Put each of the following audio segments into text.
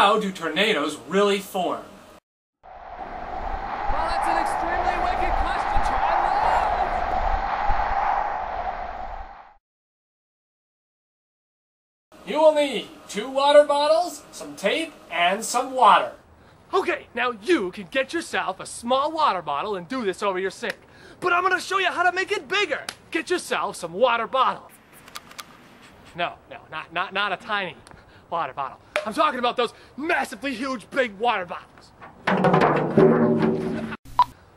do tornadoes really form? Well, that's an extremely wicked question, child. You will need two water bottles, some tape, and some water. Okay, now you can get yourself a small water bottle and do this over your sink. But I'm gonna show you how to make it bigger. Get yourself some water bottle. No, no, not, not, not a tiny water bottle. I'm talking about those massively huge big water bottles.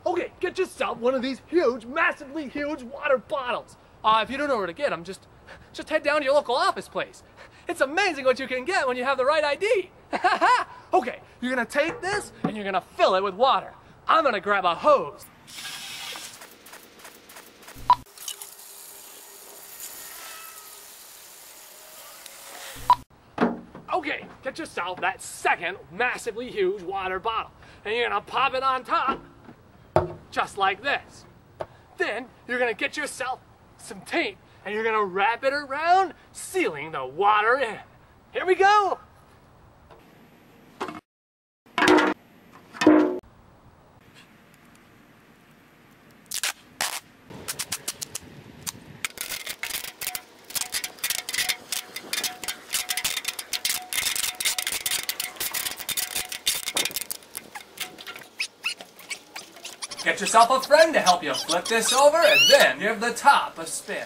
Okay, get yourself one of these huge, massively huge water bottles. Uh, if you don't know where to get them, just, just head down to your local office place. It's amazing what you can get when you have the right ID. okay, you're gonna take this and you're gonna fill it with water. I'm gonna grab a hose. Okay, get yourself that second massively huge water bottle. And you're gonna pop it on top, just like this. Then you're gonna get yourself some tape and you're gonna wrap it around, sealing the water in. Here we go! Get yourself a friend to help you flip this over and then give the top a spin.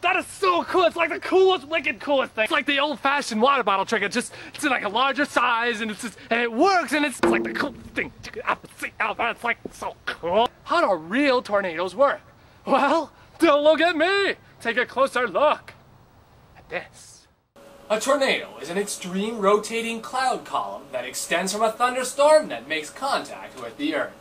That is so cool. It's like the coolest, wicked coolest thing. It's like the old-fashioned water bottle trick. It's just, it's like a larger size and it's just, and it works and it's, it's like the coolest thing. Oh, it's like so cool. How do real tornadoes work? Well, don't look at me. Take a closer look at this. A tornado is an extreme rotating cloud column that extends from a thunderstorm that makes contact with the earth.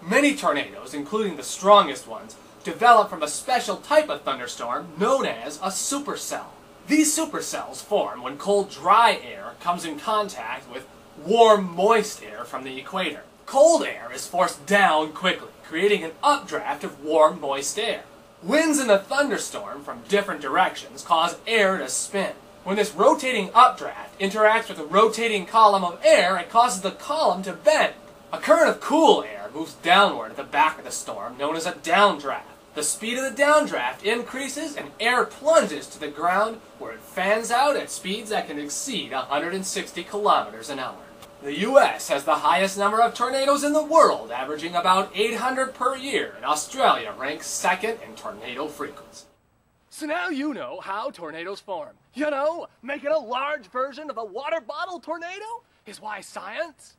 Many tornadoes, including the strongest ones, develop from a special type of thunderstorm known as a supercell. These supercells form when cold dry air comes in contact with warm moist air from the equator. Cold air is forced down quickly, creating an updraft of warm moist air. Winds in a thunderstorm from different directions cause air to spin. When this rotating updraft interacts with a rotating column of air, it causes the column to bend. A current of cool air moves downward at the back of the storm, known as a downdraft. The speed of the downdraft increases and air plunges to the ground where it fans out at speeds that can exceed 160 kilometers an hour. The U.S. has the highest number of tornadoes in the world, averaging about 800 per year, and Australia ranks second in tornado frequency. So now you know how tornadoes form. You know, making a large version of a water bottle tornado is why science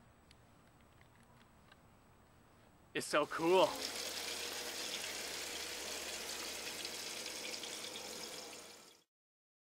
is so cool.